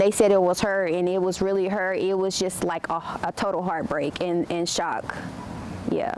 They said it was her and it was really her. It was just like a, a total heartbreak and, and shock. Yeah.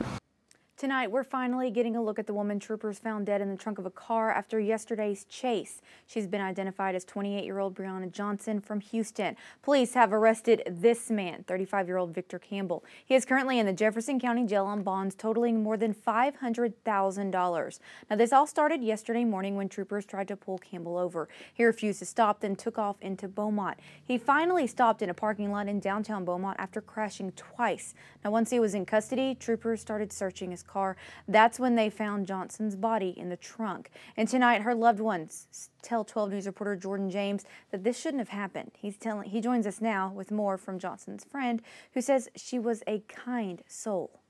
Tonight, we're finally getting a look at the woman troopers found dead in the trunk of a car after yesterday's chase. She's been identified as 28-year-old Briana Johnson from Houston. Police have arrested this man, 35-year-old Victor Campbell. He is currently in the Jefferson County Jail on bonds totaling more than $500,000. Now, this all started yesterday morning when troopers tried to pull Campbell over. He refused to stop, then took off into Beaumont. He finally stopped in a parking lot in downtown Beaumont after crashing twice. Now, once he was in custody, troopers started searching his car. That's when they found Johnson's body in the trunk. And tonight, her loved ones tell 12 News reporter Jordan James that this shouldn't have happened. He's telling he joins us now with more from Johnson's friend, who says she was a kind soul.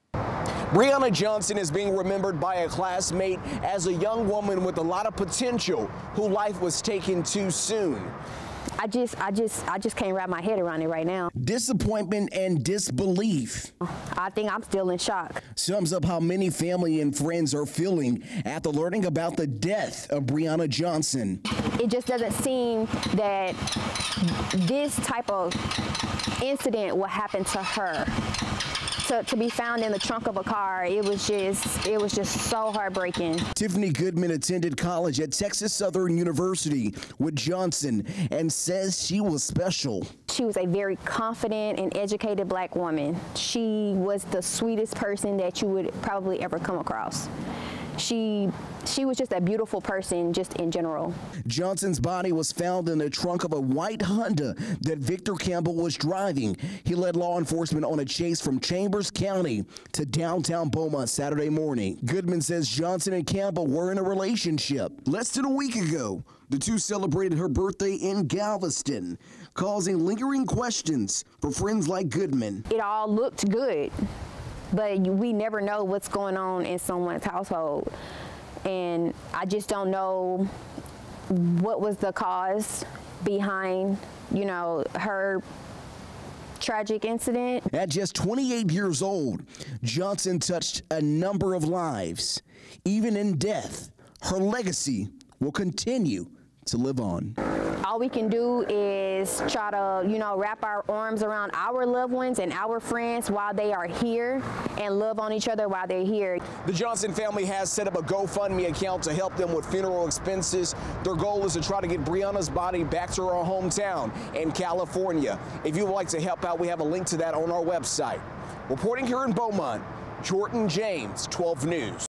Briana Johnson is being remembered by a classmate as a young woman with a lot of potential who life was taken too soon. I just, I just, I just can't wrap my head around it right now. Disappointment and disbelief. I think I'm still in shock. Sums up how many family and friends are feeling after learning about the death of Briana Johnson. It just doesn't seem that this type of incident will happen to her to, to be found in the trunk of a car, it was just it was just so heartbreaking. Tiffany Goodman attended college at Texas Southern University with Johnson and says she was special. She was a very confident and educated black woman. She was the sweetest person that you would probably ever come across she she was just a beautiful person just in general. Johnson's body was found in the trunk of a white Honda that Victor Campbell was driving. He led law enforcement on a chase from Chambers County to downtown Beaumont Saturday morning. Goodman says Johnson and Campbell were in a relationship. Less than a week ago, the two celebrated her birthday in Galveston, causing lingering questions for friends like Goodman. It all looked good but we never know what's going on in someone's household. And I just don't know what was the cause behind, you know, her tragic incident. At just 28 years old, Johnson touched a number of lives. Even in death, her legacy will continue to live on. All we can do is try to, you know, wrap our arms around our loved ones and our friends while they are here and love on each other while they're here. The Johnson family has set up a GoFundMe account to help them with funeral expenses. Their goal is to try to get Briana's body back to her hometown in California. If you would like to help out, we have a link to that on our website. Reporting here in Beaumont, Jordan James, 12 News.